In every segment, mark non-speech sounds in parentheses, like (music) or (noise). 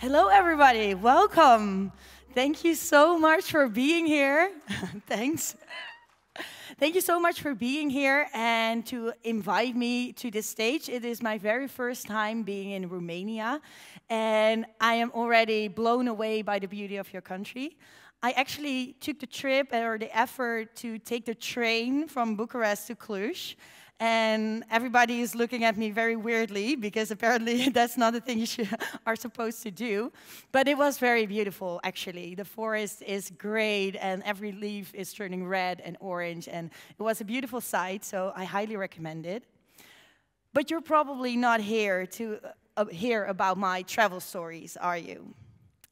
Hello, everybody. Welcome. Thank you so much for being here. (laughs) Thanks. Thank you so much for being here and to invite me to this stage. It is my very first time being in Romania, and I am already blown away by the beauty of your country. I actually took the trip or the effort to take the train from Bucharest to Cluj, and everybody is looking at me very weirdly because apparently (laughs) that's not the thing (laughs) you are supposed to do. But it was very beautiful, actually. The forest is great, and every leaf is turning red and orange, and it was a beautiful sight, so I highly recommend it. But you're probably not here to uh, hear about my travel stories, are you?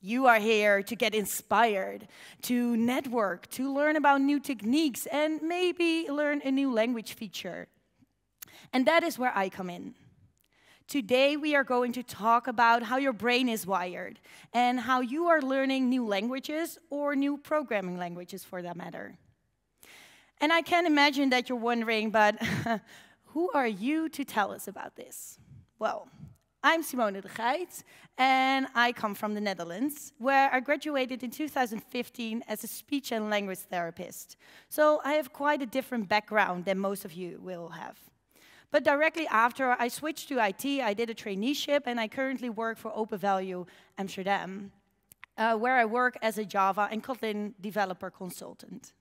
You are here to get inspired, to network, to learn about new techniques, and maybe learn a new language feature. And that is where I come in. Today, we are going to talk about how your brain is wired and how you are learning new languages or new programming languages for that matter. And I can imagine that you're wondering, but (laughs) who are you to tell us about this? Well, I'm Simone de Gijt, and I come from the Netherlands, where I graduated in 2015 as a speech and language therapist. So I have quite a different background than most of you will have. But directly after I switched to IT, I did a traineeship, and I currently work for Open Value Amsterdam, uh, where I work as a Java and Kotlin developer consultant.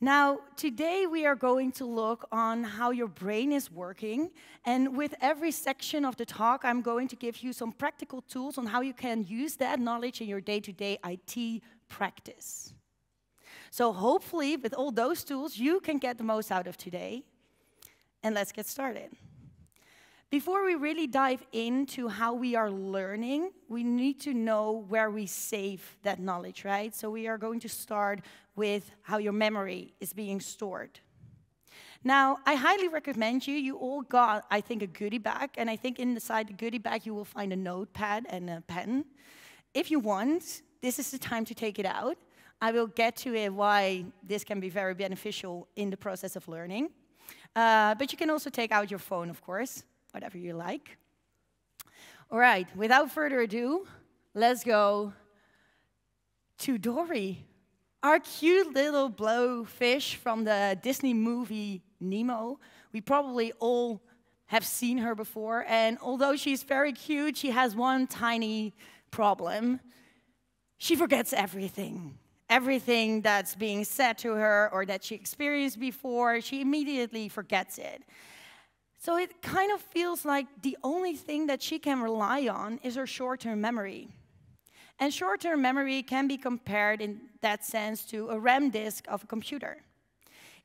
Now, today we are going to look on how your brain is working, and with every section of the talk, I'm going to give you some practical tools on how you can use that knowledge in your day-to-day -day IT practice. So hopefully, with all those tools, you can get the most out of today and let's get started. Before we really dive into how we are learning, we need to know where we save that knowledge, right? So we are going to start with how your memory is being stored. Now, I highly recommend you, you all got, I think, a goodie bag, and I think inside the goodie bag you will find a notepad and a pen. If you want, this is the time to take it out. I will get to it why this can be very beneficial in the process of learning. Uh, but you can also take out your phone, of course, whatever you like. All right, without further ado, let's go to Dory, our cute little blowfish from the Disney movie Nemo. We probably all have seen her before, and although she's very cute, she has one tiny problem. She forgets everything everything that's being said to her or that she experienced before, she immediately forgets it. So it kind of feels like the only thing that she can rely on is her short term memory. And short term memory can be compared in that sense to a RAM disk of a computer.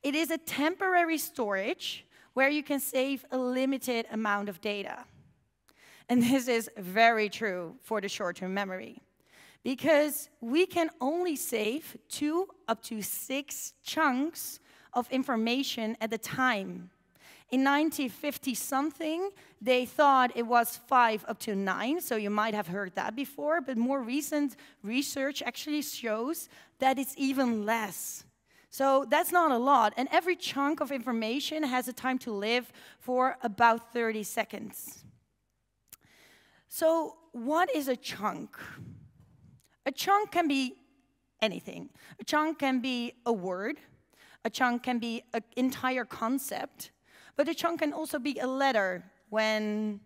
It is a temporary storage where you can save a limited amount of data. And this is very true for the short term memory because we can only save two up to six chunks of information at a time. In 1950 something, they thought it was five up to nine, so you might have heard that before, but more recent research actually shows that it's even less. So that's not a lot, and every chunk of information has a time to live for about 30 seconds. So what is a chunk? A chunk can be anything. A chunk can be a word, a chunk can be an entire concept, but a chunk can also be a letter when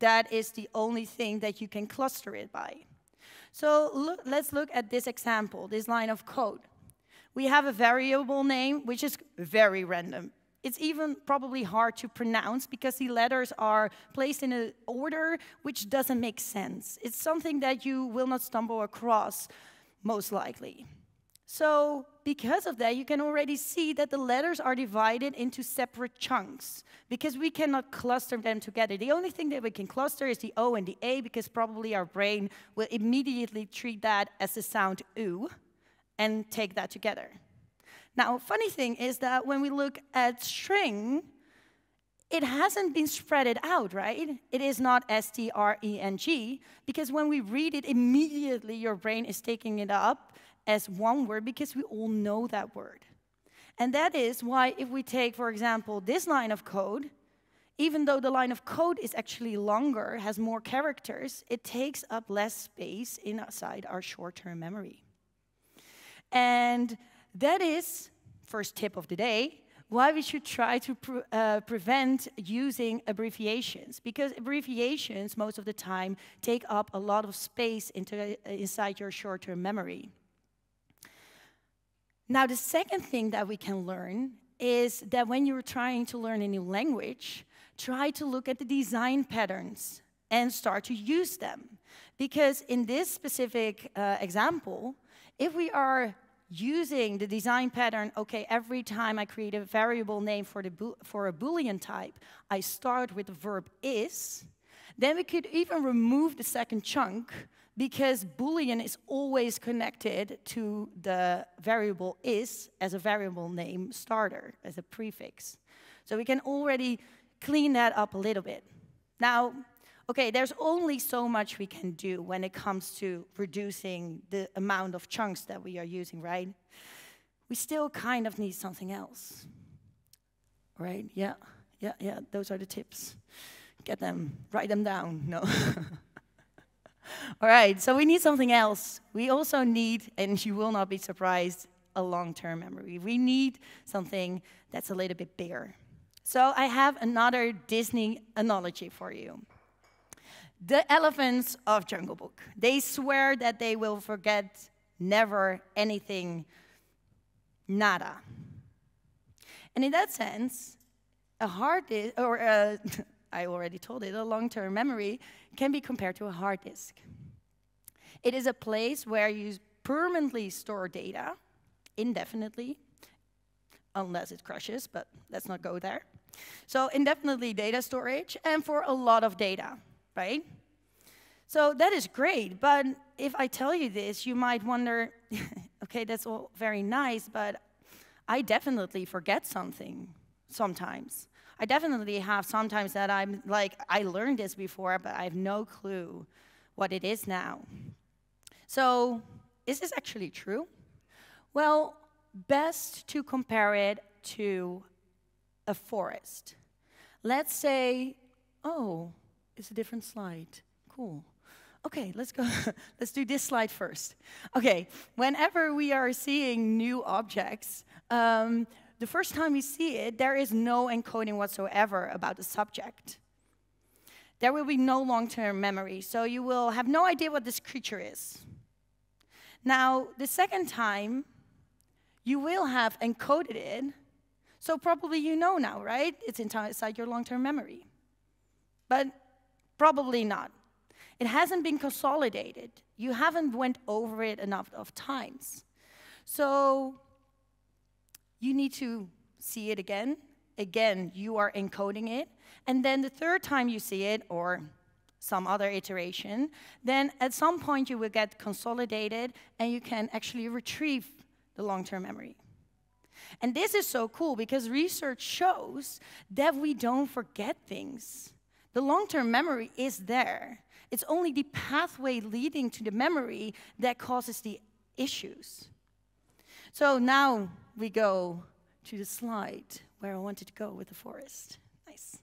that is the only thing that you can cluster it by. So look, let's look at this example, this line of code. We have a variable name, which is very random. It's even probably hard to pronounce because the letters are placed in an order which doesn't make sense. It's something that you will not stumble across, most likely. So because of that, you can already see that the letters are divided into separate chunks because we cannot cluster them together. The only thing that we can cluster is the O and the A because probably our brain will immediately treat that as the sound oo and take that together. Now, funny thing is that when we look at string, it hasn't been spreaded out, right? It is not S-T-R-E-N-G, because when we read it, immediately your brain is taking it up as one word because we all know that word. And that is why if we take, for example, this line of code, even though the line of code is actually longer, has more characters, it takes up less space inside our short-term memory. And that is, first tip of the day, why we should try to pre uh, prevent using abbreviations. Because abbreviations, most of the time, take up a lot of space into, uh, inside your short-term memory. Now, the second thing that we can learn is that when you're trying to learn a new language, try to look at the design patterns and start to use them. Because in this specific uh, example, if we are using the design pattern, okay, every time I create a variable name for, the for a Boolean type, I start with the verb is, then we could even remove the second chunk because Boolean is always connected to the variable is as a variable name starter, as a prefix. So we can already clean that up a little bit. Now, okay, there's only so much we can do when it comes to reducing the amount of chunks that we are using, right? We still kind of need something else. Right? Yeah, yeah, yeah, those are the tips. Get them, write them down. (laughs) No. (laughs) All right, so we need something else. We also need, and you will not be surprised, a long term memory. We need something that's a little bit bigger. So I have another Disney analogy for you. The elephants of Jungle Book. They swear that they will forget never anything, nada. And in that sense, a hard disk, or uh, a, (laughs) I already told it, a long-term memory can be compared to a hard disk. It is a place where you permanently store data indefinitely, unless it crashes, but let's not go there. So indefinitely data storage and for a lot of data right? So that is great, but if I tell you this, you might wonder, (laughs) okay, that's all very nice, but I definitely forget something sometimes. I definitely have sometimes that I'm like, I learned this before, but I have no clue what it is now. So, is this actually true? Well, best to compare it to a forest. Let's say, oh, it's a different slide. Cool. Okay, let's go. (laughs) let's do this slide first. Okay, whenever we are seeing new objects, um, the first time we see it, there is no encoding whatsoever about the subject. There will be no long-term memory, so you will have no idea what this creature is. Now, the second time, you will have encoded it, so probably you know now, right? It's inside your long-term memory. But Probably not. It hasn't been consolidated. You haven't went over it enough of times. So you need to see it again. Again, you are encoding it. And then the third time you see it, or some other iteration, then at some point you will get consolidated and you can actually retrieve the long-term memory. And this is so cool because research shows that we don't forget things. The long-term memory is there. It's only the pathway leading to the memory that causes the issues. So now we go to the slide where I wanted to go with the forest. Nice.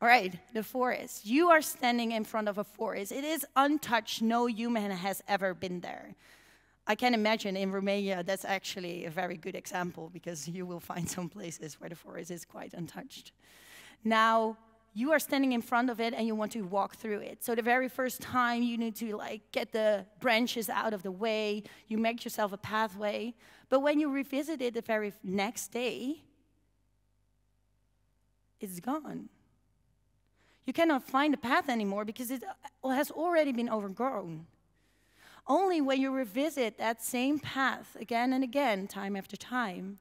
All right, the forest. You are standing in front of a forest. It is untouched. No human has ever been there. I can imagine in Romania that's actually a very good example because you will find some places where the forest is quite untouched. Now, you are standing in front of it and you want to walk through it. So the very first time you need to like get the branches out of the way, you make yourself a pathway. But when you revisit it the very next day, it's gone. You cannot find the path anymore because it uh, has already been overgrown. Only when you revisit that same path again and again, time after time,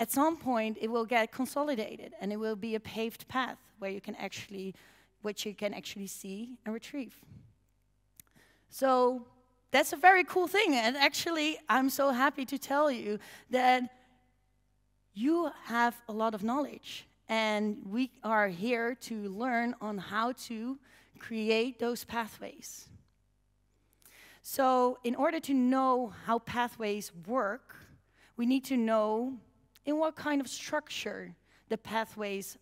at some point it will get consolidated and it will be a paved path where you can actually, which you can actually see and retrieve. So that's a very cool thing. And actually, I'm so happy to tell you that you have a lot of knowledge. And we are here to learn on how to create those pathways. So, in order to know how pathways work, we need to know in what kind of structure the pathways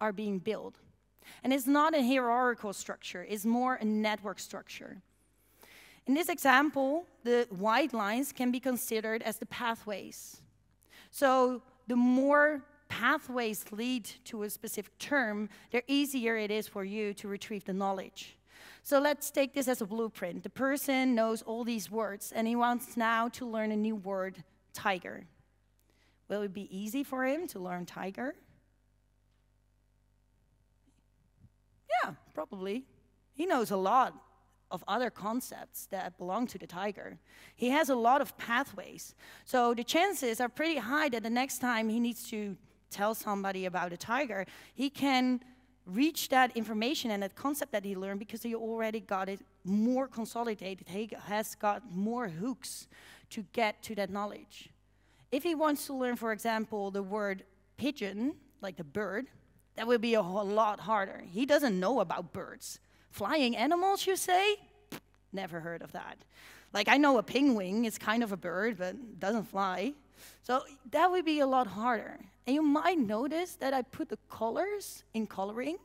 are being built. And it's not a hierarchical structure, it's more a network structure. In this example, the white lines can be considered as the pathways. So the more pathways lead to a specific term, the easier it is for you to retrieve the knowledge. So let's take this as a blueprint. The person knows all these words and he wants now to learn a new word, tiger. Will it be easy for him to learn tiger? Yeah, probably. He knows a lot of other concepts that belong to the tiger. He has a lot of pathways. So the chances are pretty high that the next time he needs to tell somebody about a tiger, he can reach that information and that concept that he learned because he already got it more consolidated. He has got more hooks to get to that knowledge. If he wants to learn, for example, the word pigeon, like the bird, that would be a whole lot harder. He doesn't know about birds. Flying animals, you say? Never heard of that. Like, I know a penguin is kind of a bird, but doesn't fly. So that would be a lot harder. And you might notice that I put the colors in coloring.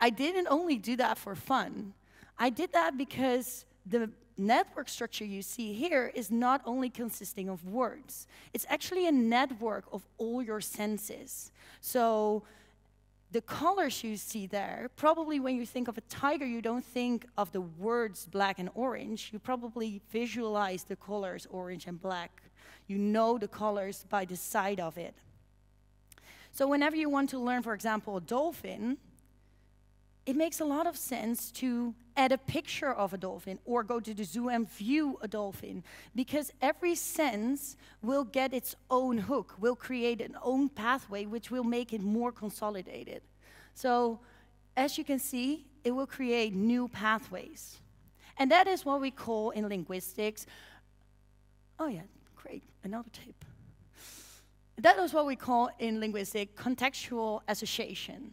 I didn't only do that for fun. I did that because the network structure you see here is not only consisting of words, it's actually a network of all your senses. So the colors you see there, probably when you think of a tiger, you don't think of the words black and orange. You probably visualize the colors orange and black. You know the colors by the sight of it. So whenever you want to learn, for example, a dolphin, it makes a lot of sense to add a picture of a dolphin or go to the zoo and view a dolphin because every sense will get its own hook, will create an own pathway which will make it more consolidated. So as you can see, it will create new pathways. And that is what we call in linguistics, oh yeah, Great, another tape. That is what we call in linguistics contextual association.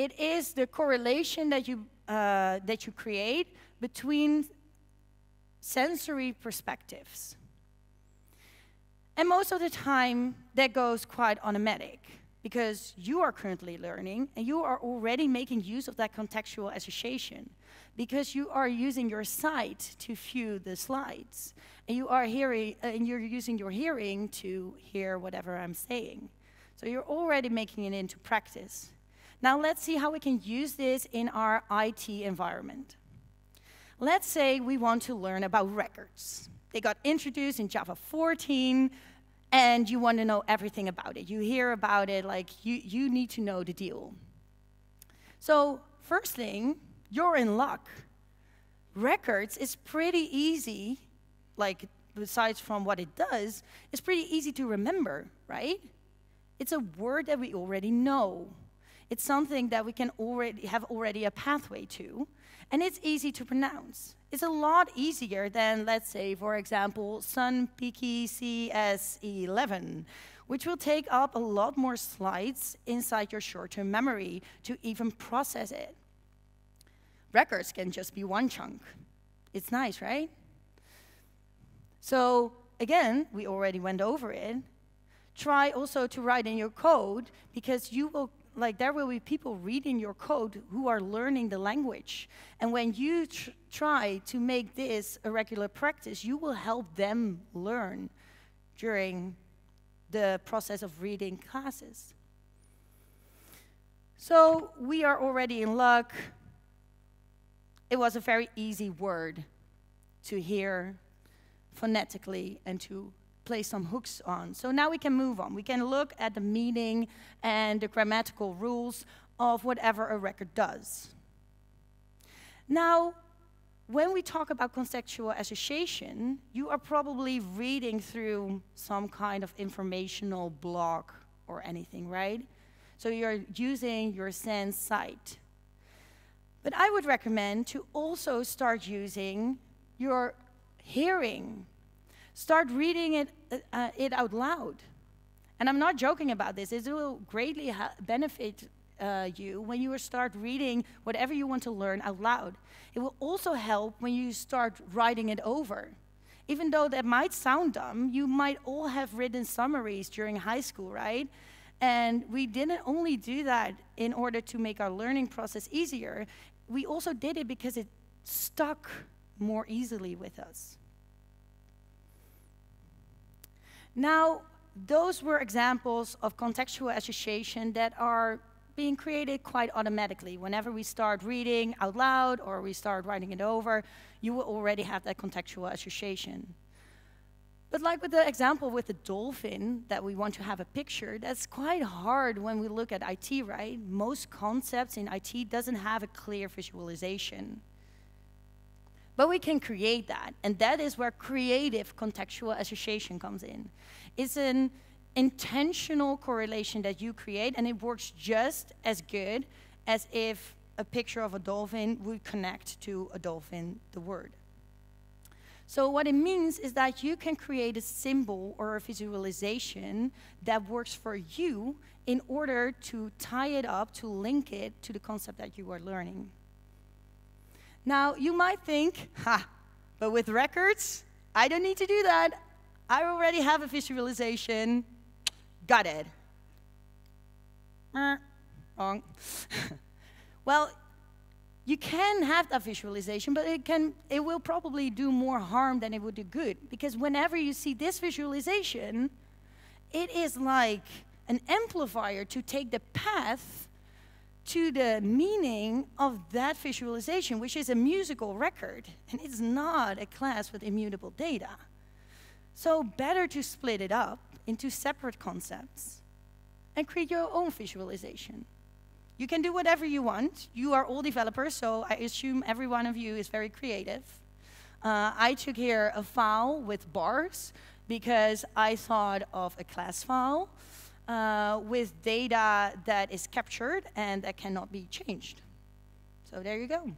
It is the correlation that you, uh, that you create between sensory perspectives. And most of the time, that goes quite automatic because you are currently learning and you are already making use of that contextual association because you are using your sight to view the slides and you are hearing uh, and you're using your hearing to hear whatever I'm saying. So you're already making it into practice. Now let's see how we can use this in our IT environment. Let's say we want to learn about records. They got introduced in Java 14 and you want to know everything about it. You hear about it like you, you need to know the deal. So first thing, you're in luck. Records is pretty easy like besides from what it does, it's pretty easy to remember, right? It's a word that we already know. It's something that we can already have already a pathway to, and it's easy to pronounce. It's a lot easier than, let's say, for example, SunPKCS11, which will take up a lot more slides inside your short-term memory to even process it. Records can just be one chunk. It's nice, right? So again, we already went over it. Try also to write in your code because you will like there will be people reading your code who are learning the language. And when you tr try to make this a regular practice, you will help them learn during the process of reading classes. So we are already in luck. It was a very easy word to hear phonetically and to place some hooks on. So now we can move on. We can look at the meaning and the grammatical rules of whatever a record does. Now, when we talk about contextual association, you are probably reading through some kind of informational blog or anything, right? So you're using your sense sight. But I would recommend to also start using your hearing. Start reading it, uh, uh, it out loud. And I'm not joking about this. It will greatly benefit uh, you when you start reading whatever you want to learn out loud. It will also help when you start writing it over. Even though that might sound dumb, you might all have written summaries during high school, right? And we didn't only do that in order to make our learning process easier, we also did it because it stuck more easily with us. Now, those were examples of contextual association that are being created quite automatically. Whenever we start reading out loud or we start writing it over, you will already have that contextual association. But like with the example with the dolphin that we want to have a picture, that's quite hard when we look at IT, right? Most concepts in IT doesn't have a clear visualization. But we can create that, and that is where creative contextual association comes in. It's an intentional correlation that you create, and it works just as good as if a picture of a dolphin would connect to a dolphin, the word. So what it means is that you can create a symbol or a visualization that works for you in order to tie it up, to link it to the concept that you are learning. Now, you might think, ha, but with records, I don't need to do that. I already have a visualization. Got it. Eh, wrong. (laughs) well, you can have that visualization, but it, can, it will probably do more harm than it would do good. Because whenever you see this visualization, it is like an amplifier to take the path to the meaning of that visualization, which is a musical record, and it's not a class with immutable data. So better to split it up into separate concepts and create your own visualization. You can do whatever you want. You are all developers, so I assume every one of you is very creative. Uh, I took here a file with bars because I thought of a class file uh, with data that is captured and that cannot be changed. So there you go.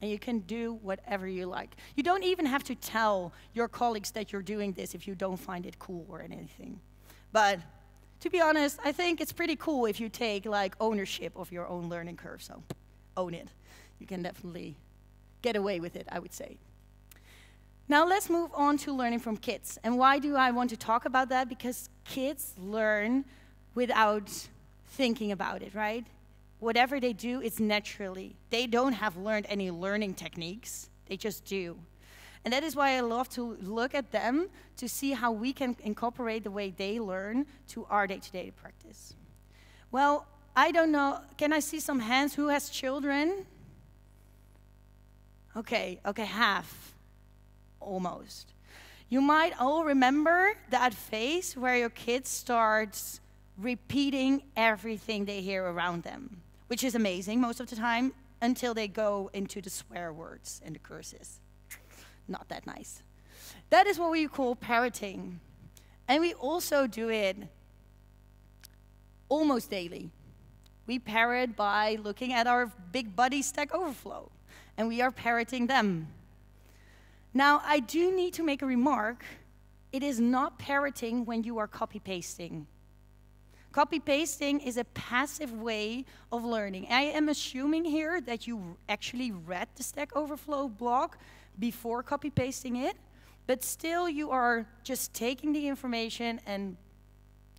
And you can do whatever you like. You don't even have to tell your colleagues that you're doing this if you don't find it cool or anything. But to be honest, I think it's pretty cool if you take like ownership of your own learning curve. So own it. You can definitely get away with it, I would say. Now let's move on to learning from kids. And why do I want to talk about that? Because kids learn without thinking about it, right? Whatever they do, it's naturally. They don't have learned any learning techniques, they just do. And that is why I love to look at them to see how we can incorporate the way they learn to our day to day practice. Well, I don't know. Can I see some hands? Who has children? Okay, okay, half. Almost. You might all remember that phase where your kid starts repeating everything they hear around them, which is amazing most of the time until they go into the swear words and the curses not that nice. That is what we call parroting. And we also do it almost daily. We parrot by looking at our big buddy Stack Overflow, and we are parroting them. Now, I do need to make a remark. It is not parroting when you are copy pasting. Copy pasting is a passive way of learning. I am assuming here that you actually read the Stack Overflow blog before copy pasting it, but still you are just taking the information and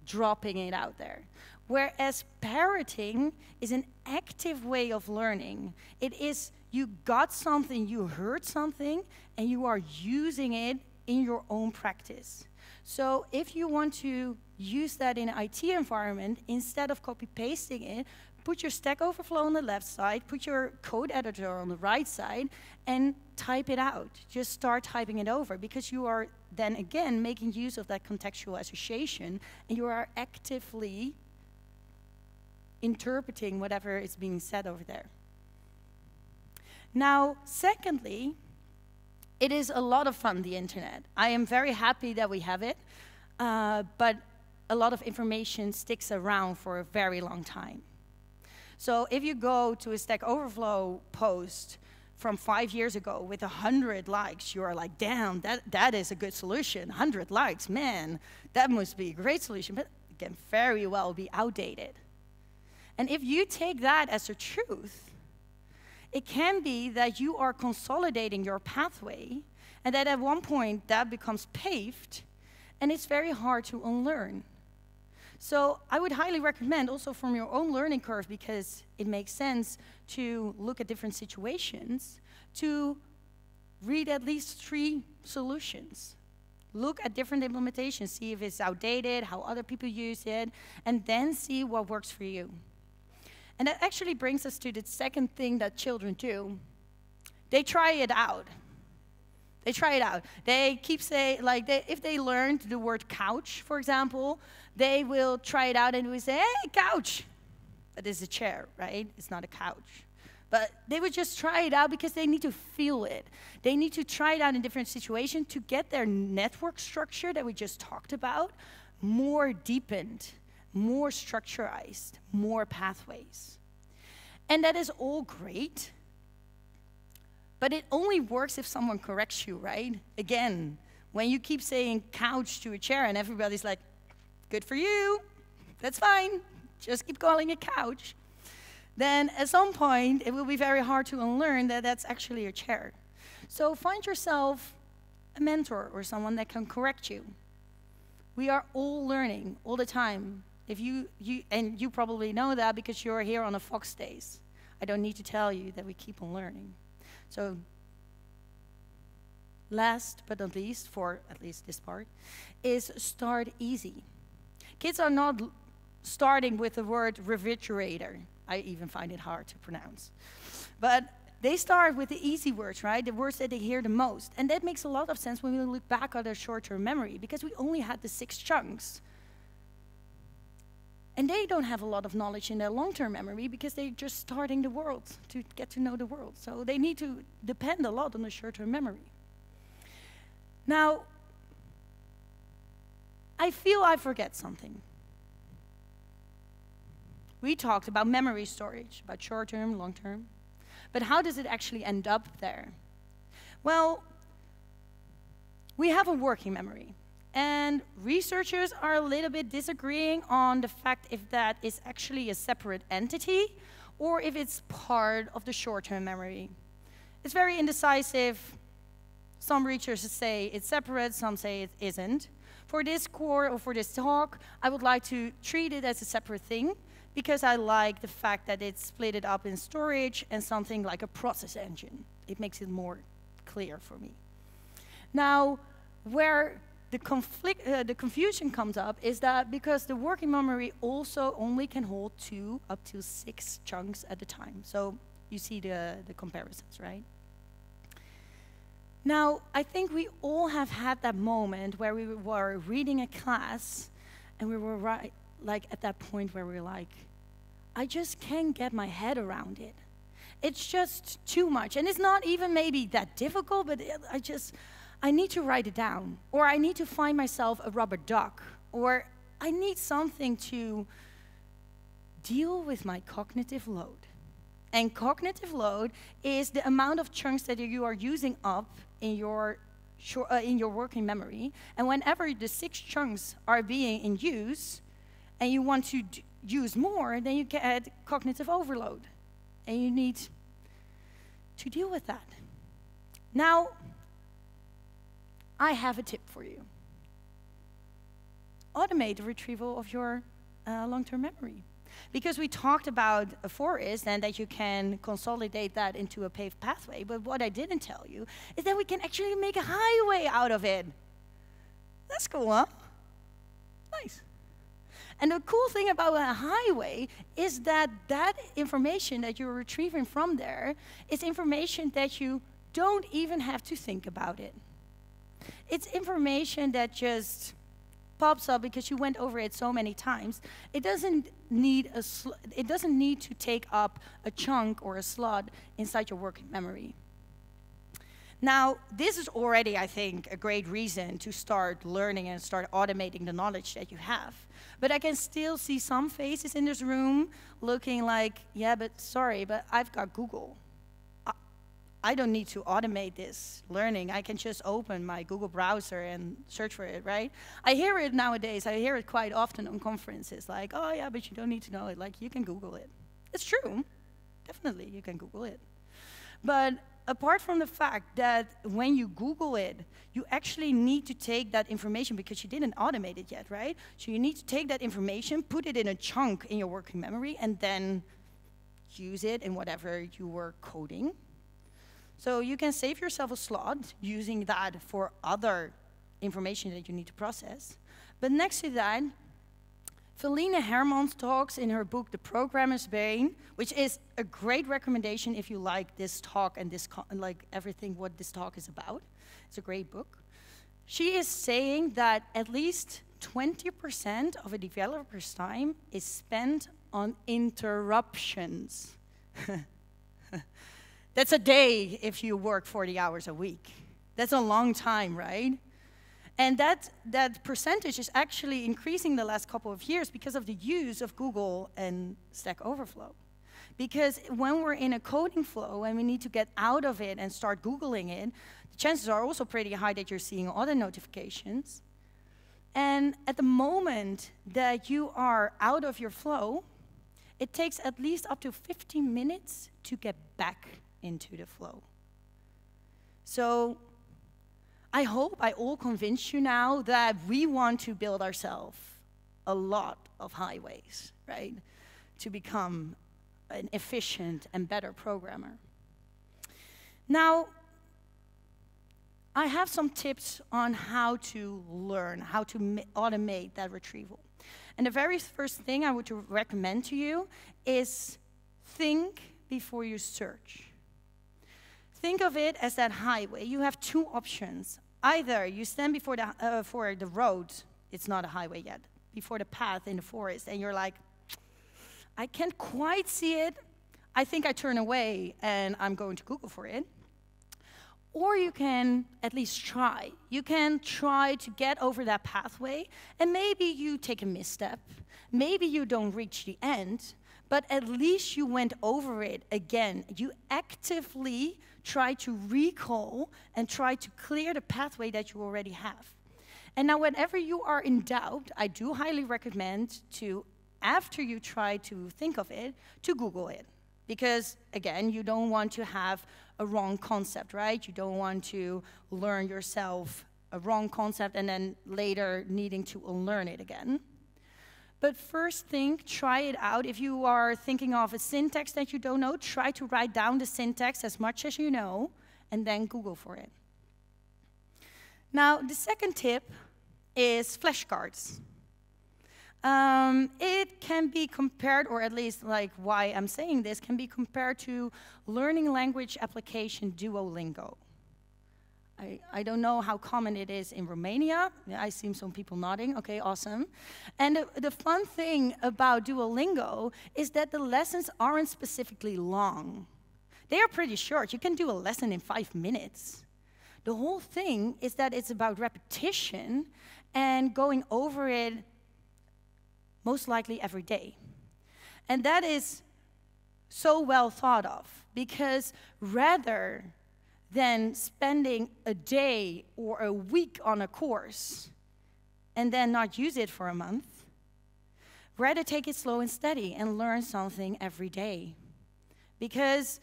dropping it out there. Whereas parroting is an active way of learning. It is you got something, you heard something, and you are using it in your own practice. So if you want to use that in an IT environment, instead of copy pasting it, put your Stack Overflow on the left side, put your code editor on the right side, and type it out. Just start typing it over because you are then again making use of that contextual association and you are actively interpreting whatever is being said over there. Now, secondly, it is a lot of fun, the internet. I am very happy that we have it, uh, but a lot of information sticks around for a very long time. So if you go to a Stack Overflow post from five years ago with 100 likes, you are like, damn, that, that is a good solution. 100 likes, man, that must be a great solution. But it can very well be outdated. And if you take that as a truth, it can be that you are consolidating your pathway and that at one point that becomes paved and it's very hard to unlearn. So I would highly recommend also from your own learning curve because it makes sense to look at different situations to read at least three solutions. Look at different implementations, see if it's outdated, how other people use it, and then see what works for you. And that actually brings us to the second thing that children do. They try it out. They try it out. They keep saying, like, they, if they learned the word couch, for example, they will try it out and we say, hey, couch. That is a chair, right? It's not a couch. But they would just try it out because they need to feel it. They need to try it out in different situations to get their network structure that we just talked about more deepened, more structurized, more pathways. And that is all great. But it only works if someone corrects you, right? Again, when you keep saying couch to a chair and everybody's like, good for you, that's fine, just keep calling it couch, then at some point it will be very hard to unlearn that that's actually a chair. So find yourself a mentor or someone that can correct you. We are all learning all the time. If you, you and you probably know that because you're here on the Voxxed Days. I don't need to tell you that we keep on learning. So last but not least, for at least this part, is start easy. Kids are not starting with the word refrigerator. I even find it hard to pronounce. But they start with the easy words, right? The words that they hear the most. And that makes a lot of sense when we look back at our short term memory because we only had the six chunks. And they don't have a lot of knowledge in their long term memory because they're just starting the world to get to know the world. So they need to depend a lot on the short term memory. Now, I feel I forget something. We talked about memory storage, about short term, long term. But how does it actually end up there? Well, we have a working memory. And researchers are a little bit disagreeing on the fact if that is actually a separate entity or if it's part of the short-term memory. It's very indecisive. Some researchers say it's separate, some say it isn't. For this core or for this talk, I would like to treat it as a separate thing because I like the fact that it's split it up in storage and something like a process engine. It makes it more clear for me. Now, where the, conflict, uh, the confusion comes up is that because the working memory also only can hold two up to six chunks at a time. So you see the, the comparisons, right? Now, I think we all have had that moment where we were reading a class and we were right, like at that point where we we're like, I just can't get my head around it. It's just too much. And it's not even maybe that difficult, but I just, I need to write it down, or I need to find myself a rubber duck, or I need something to deal with my cognitive load. And cognitive load is the amount of chunks that you are using up in your, uh, in your working memory. And whenever the six chunks are being in use, and you want to use more, then you get cognitive overload. And you need to deal with that. Now, I have a tip for you. Automate the retrieval of your uh, long-term memory. Because we talked about a forest and that you can consolidate that into a paved pathway, but what I didn't tell you is that we can actually make a highway out of it. That's cool, huh? Nice. And the cool thing about a highway is that that information that you're retrieving from there is information that you don't even have to think about it. It's information that just pops up because you went over it so many times. It doesn't need a it doesn't need to take up a chunk or a slot inside your working memory. Now, this is already, I think, a great reason to start learning and start automating the knowledge that you have. But I can still see some faces in this room looking like, yeah, but sorry, but I've got Google. I don't need to automate this learning. I can just open my Google browser and search for it, right? I hear it nowadays. I hear it quite often on conferences like, oh, yeah, but you don't need to know it. Like, you can Google it. It's true. Definitely, you can Google it. But apart from the fact that when you Google it, you actually need to take that information because you didn't automate it yet, right? So you need to take that information, put it in a chunk in your working memory, and then use it in whatever you were coding. So you can save yourself a slot using that for other information that you need to process. But next to that, Felienne Hermans talks in her book, The Programmer's Brain, which is a great recommendation if you like this talk and this like everything what this talk is about. It's a great book. She is saying that at least 20% of a developer's time is spent on interruptions. (laughs) That's a day if you work 40 hours a week. That's a long time, right? And that, that percentage is actually increasing the last couple of years because of the use of Google and Stack Overflow. Because when we're in a coding flow and we need to get out of it and start Googling it, the chances are also pretty high that you're seeing other notifications. And at the moment that you are out of your flow, it takes at least up to 15 minutes to get back into the flow. So I hope I all convince you now that we want to build ourselves a lot of highways, right? To become an efficient and better programmer. Now, I have some tips on how to learn, how to automate that retrieval. And the very first thing I would recommend to you is think before you search. Think of it as that highway. You have two options. Either you stand before the, uh, for the road, it's not a highway yet, before the path in the forest, and you're like, I can't quite see it. I think I turn away and I'm going to Google for it. Or you can at least try. You can try to get over that pathway, and maybe you take a misstep. Maybe you don't reach the end, but at least you went over it again. You actively try to recall and try to clear the pathway that you already have. And now, whenever you are in doubt, I do highly recommend to, after you try to think of it, to Google it. Because, again, you don't want to have a wrong concept, right? You don't want to learn yourself a wrong concept and then later needing to unlearn it again. But first think, try it out. If you are thinking of a syntax that you don't know, try to write down the syntax as much as you know, and then Google for it. Now, the second tip is flashcards. Um, it can be compared, or at least like why I'm saying this, can be compared to learning language application Duolingo. I, I don't know how common it is in Romania. I see some people nodding. Okay, awesome. And the, the fun thing about Duolingo is that the lessons aren't specifically long. They are pretty short. You can do a lesson in five minutes. The whole thing is that it's about repetition and going over it most likely every day. And that is so well thought of because rather than spending a day or a week on a course and then not use it for a month. Rather take it slow and steady and learn something every day. Because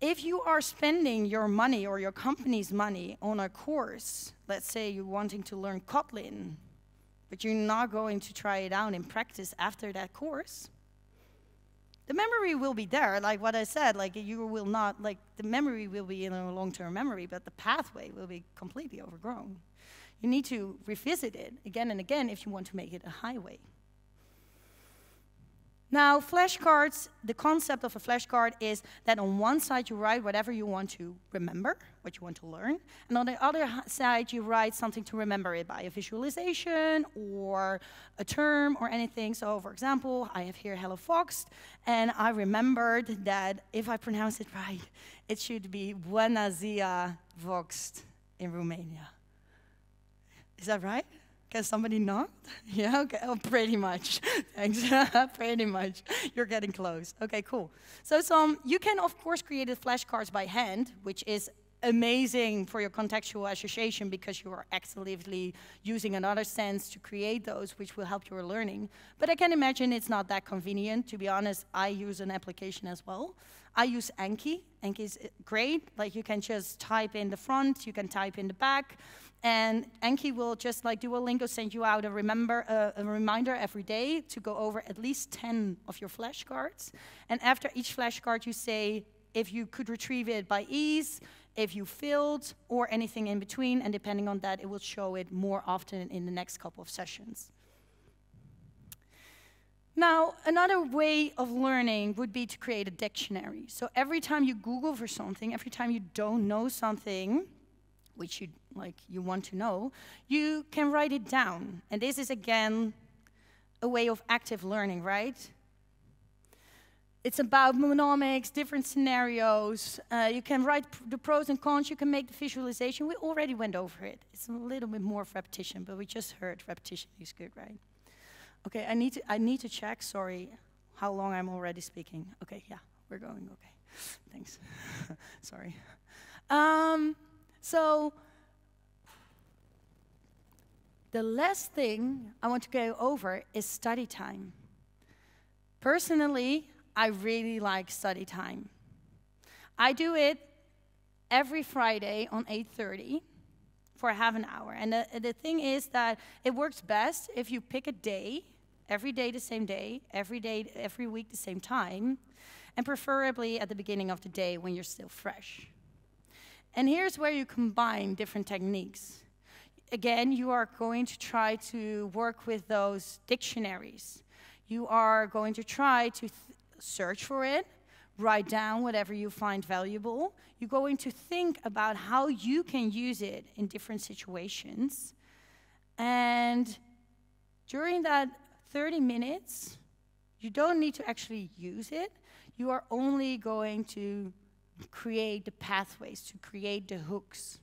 if you are spending your money or your company's money on a course, let's say you're wanting to learn Kotlin, but you're not going to try it out in practice after that course, the memory will be there, like what I said, like you will not, like the memory will be in a long-term memory, but the pathway will be completely overgrown. You need to revisit it again and again if you want to make it a highway. Now, flashcards, the concept of a flashcard is that on one side you write whatever you want to remember, what you want to learn, and on the other side you write something to remember it by a visualization or a term or anything. So, for example, I have here Hello Voxxed, and I remembered that if I pronounce it right, it should be Buena Zia Voxxed in Romania. Is that right? Can somebody not? (laughs) Yeah, okay, oh, pretty much. (laughs) Thanks, (laughs) pretty much. You're getting close. Okay, cool. So some, you can, of course, create flashcards by hand, which is amazing for your contextual association because you are actively using another sense to create those which will help your learning. But I can imagine it's not that convenient. To be honest, I use an application as well. I use Anki. Anki is great. Like you can just type in the front, you can type in the back, and Anki will just like Duolingo send you out a remember uh, a reminder every day to go over at least 10 of your flashcards. And after each flashcard, you say if you could retrieve it by ease, if you failed, or anything in between. And depending on that, it will show it more often in the next couple of sessions. Now, another way of learning would be to create a dictionary. So every time you Google for something, every time you don't know something, which you like you want to know, you can write it down. And this is again a way of active learning, right? It's about mnemonics, different scenarios. Uh, you can write the pros and cons. You can make the visualization. We already went over it. It's a little bit more of repetition, but we just heard repetition is good, right? Okay, I need to, I need to check, sorry, how long I'm already speaking. Okay, yeah, we're going, okay. Thanks. (laughs) sorry. Um, so, the last thing I want to go over is study time. Personally, I really like study time. I do it every Friday on 8:30 for half an hour. And the, the thing is that it works best if you pick a day every day the same day, every day, every week the same time, and preferably at the beginning of the day when you're still fresh. And here's where you combine different techniques. Again, you are going to try to work with those dictionaries. You are going to try to search for it, write down whatever you find valuable. You're going to think about how you can use it in different situations. And during that 30 minutes, you don't need to actually use it. You are only going to create the pathways, to create the hooks.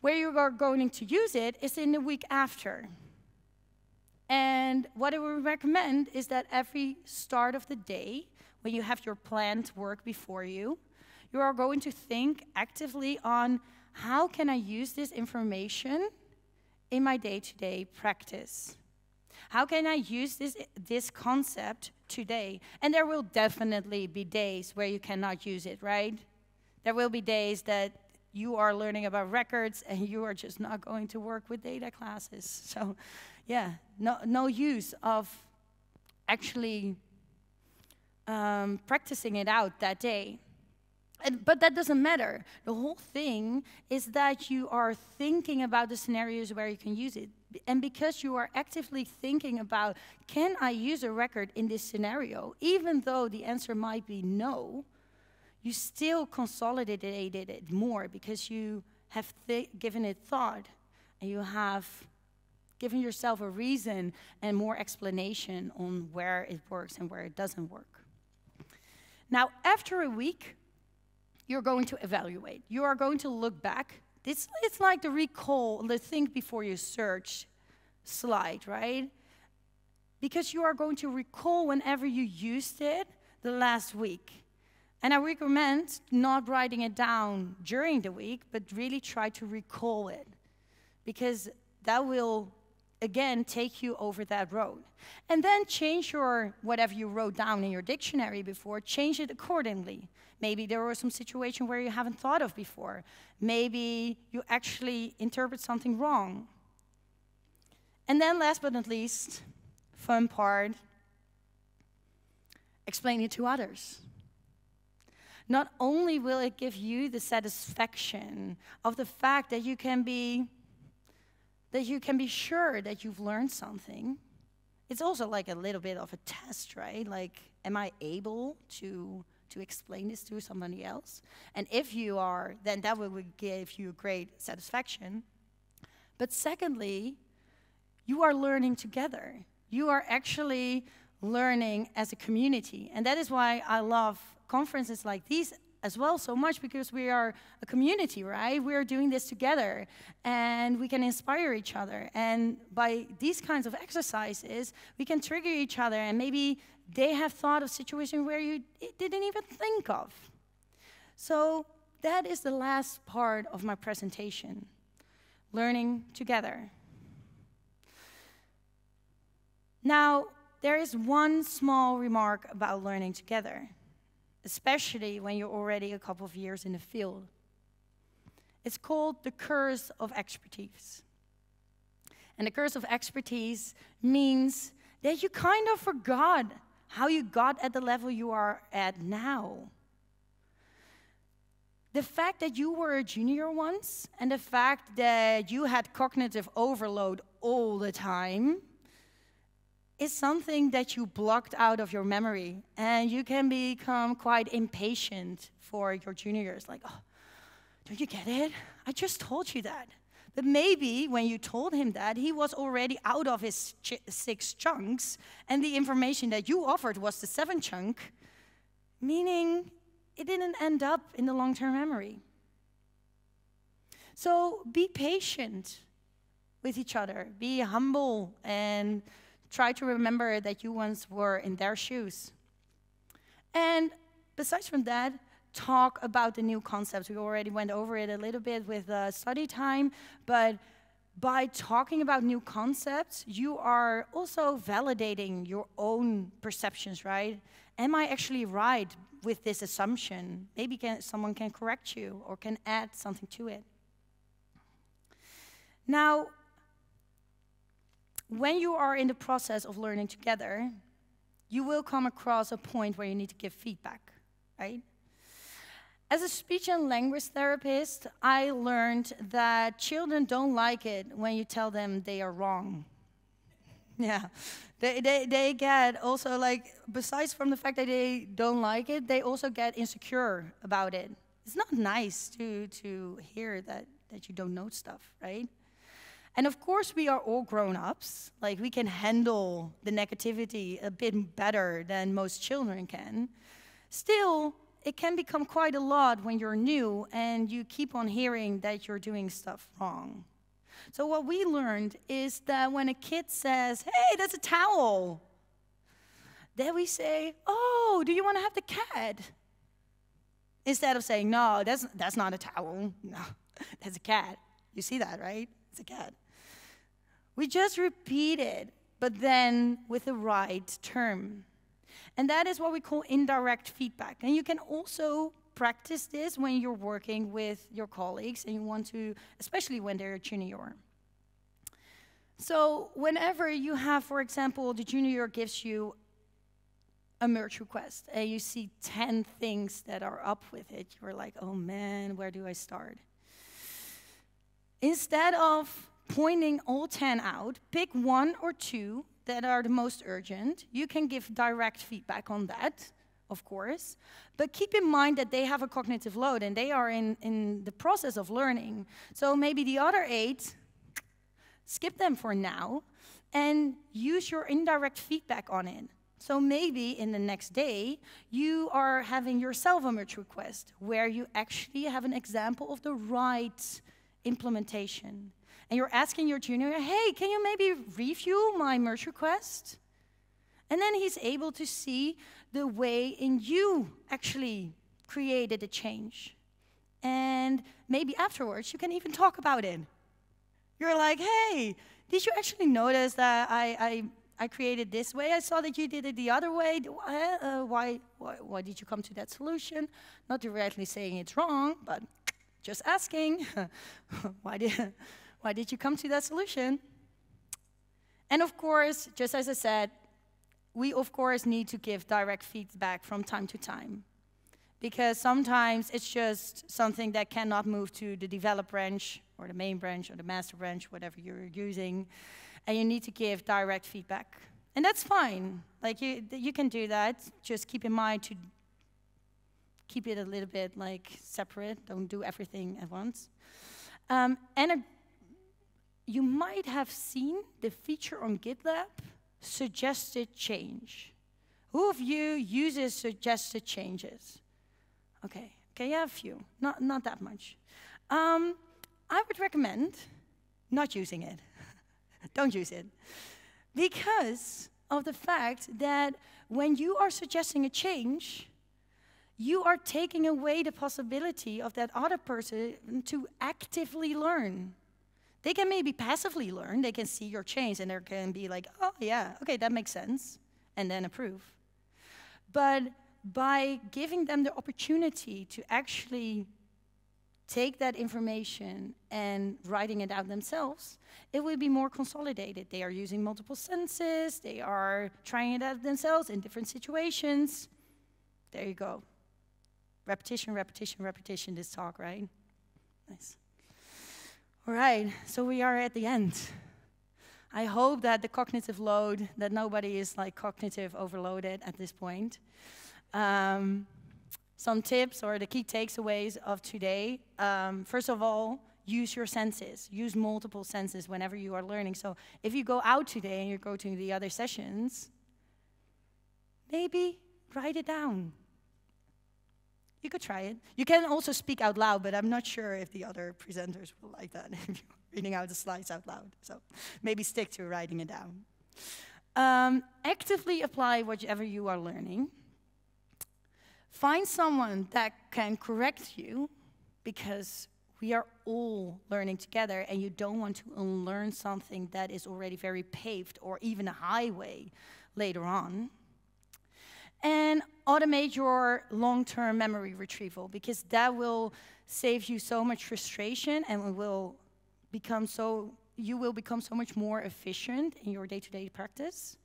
Where you are going to use it is in the week after. And what I would recommend is that every start of the day, when you have your planned work before you, you are going to think actively on how can I use this information in my day-to-day -day practice? How can I use this, this concept today? And there will definitely be days where you cannot use it, right? There will be days that you are learning about records and you are just not going to work with data classes. (laughs) So, yeah, no, no use of actually um, practicing it out that day. And, but that doesn't matter. The whole thing is that you are thinking about the scenarios where you can use it. And because you are actively thinking about, can I use a record in this scenario, even though the answer might be no, you still consolidated it more because you have given it thought and you have given yourself a reason and more explanation on where it works and where it doesn't work. Now, after a week, you're going to evaluate. You are going to look back. It's, it's like the recall, the think before you search slide, right? Because you are going to recall whenever you used it the last week. And I recommend not writing it down during the week, but really try to recall it. Because that will, again, take you over that road. And then change your, whatever you wrote down in your dictionary before, change it accordingly. Maybe there was some situation where you haven't thought of before. Maybe you actually interpret something wrong. And then last but not least, fun part, explain it to others. Not only will it give you the satisfaction of the fact that you can be that you can be sure that you've learned something. It's also like a little bit of a test, right? Like, am I able to to explain this to somebody else? And if you are, then that will give you great satisfaction. But secondly, you are learning together. You are actually learning as a community. And that is why I love conferences like these as well so much because we are a community, right? We are doing this together and we can inspire each other. And by these kinds of exercises, we can trigger each other and maybe they have thought of situations where you didn't even think of. So that is the last part of my presentation learning together. Now, there is one small remark about learning together, especially when you're already a couple of years in the field. It's called the curse of expertise. And the curse of expertise means that you kind of forgot how you got at the level you are at now. The fact that you were a junior once and the fact that you had cognitive overload all the time is something that you blocked out of your memory. And you can become quite impatient for your juniors, like, oh, don't you get it? I just told you that. But maybe when you told him that, he was already out of his ch six chunks, and the information that you offered was the seven chunk, meaning it didn't end up in the long term memory. So be patient with each other, be humble, and try to remember that you once were in their shoes. And besides from that, talk about the new concepts. We already went over it a little bit with uh, study time, but by talking about new concepts, you are also validating your own perceptions, right? Am I actually right with this assumption? Maybe can, someone can correct you or can add something to it. Now, when you are in the process of learning together, you will come across a point where you need to give feedback, right? As a speech and language therapist, I learned that children don't like it when you tell them they are wrong. (laughs) Yeah, they, they, they get also like, besides from the fact that they don't like it, they also get insecure about it. It's not nice to, to hear that, that you don't know stuff, right? And of course, we are all grown ups. Like, we can handle the negativity a bit better than most children can. Still, it can become quite a lot when you're new and you keep on hearing that you're doing stuff wrong. So, what we learned is that when a kid says, Hey, that's a towel, then we say, Oh, do you want to have the cat? Instead of saying, No, that's, that's not a towel. (laughs) No, that's a cat. You see that, right? It's. We just repeat it, but then with the right term. And that is what we call indirect feedback. And you can also practice this when you're working with your colleagues and you want to, especially when they're junior. So whenever you have, for example, the junior gives you a merge request and you see 10 things that are up with it, you're like, oh man, where do I start? Instead of pointing all 10 out, pick one or two that are the most urgent. You can give direct feedback on that, of course. But keep in mind that they have a cognitive load and they are in, in the process of learning. So maybe the other eight, skip them for now and use your indirect feedback on it. So maybe in the next day, you are having yourself a merge request where you actually have an example of the right implementation and you're asking your junior, hey, can you maybe review my merge request? And then he's able to see the way in you actually created a change. And maybe afterwards you can even talk about it. You're like, hey, did you actually notice that I, I, I created this way? I saw that you did it the other way. Uh, why, why, why did you come to that solution? Not directly saying it's wrong, but just asking. (laughs) why did (laughs) why did you come to that solution? And of course, just as I said, we of course need to give direct feedback from time to time. Because sometimes it's just something that cannot move to the develop branch or the main branch or the master branch, whatever you're using, and you need to give direct feedback. And that's fine. Like you, you can do that. Just keep in mind to keep it a little bit like separate. Don't do everything at once. Um, and a you might have seen the feature on GitLab, suggested change. Who of you uses suggested changes? Okay, okay, yeah, a few, not, not that much. Um, I would recommend not using it. (laughs) Don't use it. Because of the fact that when you are suggesting a change, you are taking away the possibility of that other person to actively learn. They can maybe passively learn, they can see your change and they can be like, oh, yeah, okay, that makes sense, and then approve. But by giving them the opportunity to actually take that information and writing it out themselves, it will be more consolidated. They are using multiple senses, they are trying it out themselves in different situations. There you go. Repetition, repetition, repetition, this talk, right? Nice. All right, so we are at the end. I hope that the cognitive load, that nobody is like cognitive overloaded at this point. Um, some tips or the key takeaways of today. Um, first of all, use your senses. Use multiple senses whenever you are learning. So if you go out today and you go to the other sessions, maybe write it down. You could try it. You can also speak out loud, but I'm not sure if the other presenters will like that (laughs) if you're reading out the slides out loud. So maybe stick to writing it down. Um, actively apply whatever you are learning. Find someone that can correct you because we are all learning together and you don't want to unlearn something that is already very paved or even a highway later on. And automate your long-term memory retrieval because that will save you so much frustration and will become so you will become so much more efficient in your day-to-day -day practice.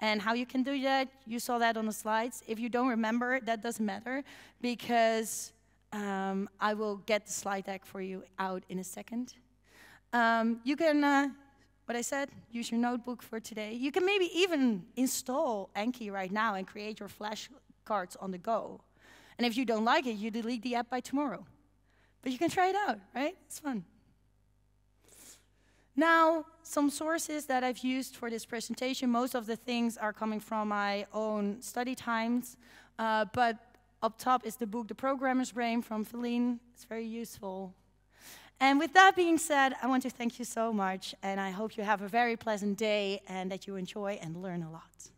And how you can do that, you saw that on the slides. If you don't remember, that doesn't matter because um, I will get the slide deck for you out in a second. Um, you can, uh, what I said, use your notebook for today. You can maybe even install Anki right now and create your flashcards on the go. And if you don't like it, you delete the app by tomorrow. But you can try it out, right? It's fun. Now, some sources that I've used for this presentation, most of the things are coming from my own study times, uh, but up top is the book The Programmer's Brain from Felienne. It's very useful. And with that being said, I want to thank you so much, and I hope you have a very pleasant day and that you enjoy and learn a lot.